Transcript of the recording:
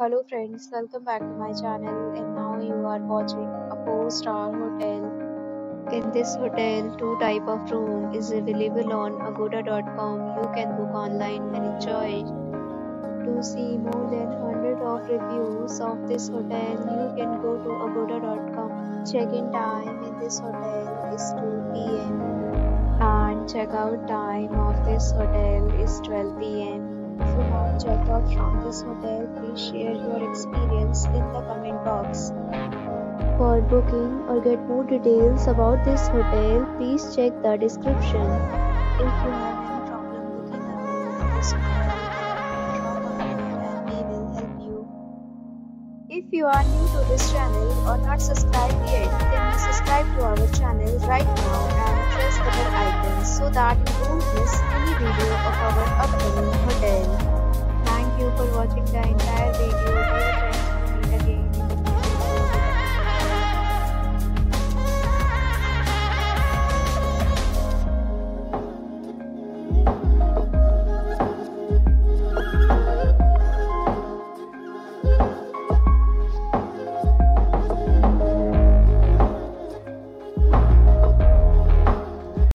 Hello friends, welcome back to my channel and now you are watching a 4-star hotel. In this hotel, two type of room is available on agoda.com. You can book online and enjoy. To see more than 100 of reviews of this hotel, you can go to agoda.com. Check-in time in this hotel is 2 p.m. and check-out time of this hotel is 12 p.m. If you have checked out from this hotel, please share your experience in the comment box. For booking or get more details about this hotel, please check the description. If you have any problem booking a room in this hotel, drop a comment and we will help you. If you are new to this channel or not subscribed yet, then subscribe to our channel right now and press the bell icon so that you don't miss any video of our upcoming hotel. Thank you for watching the entire video.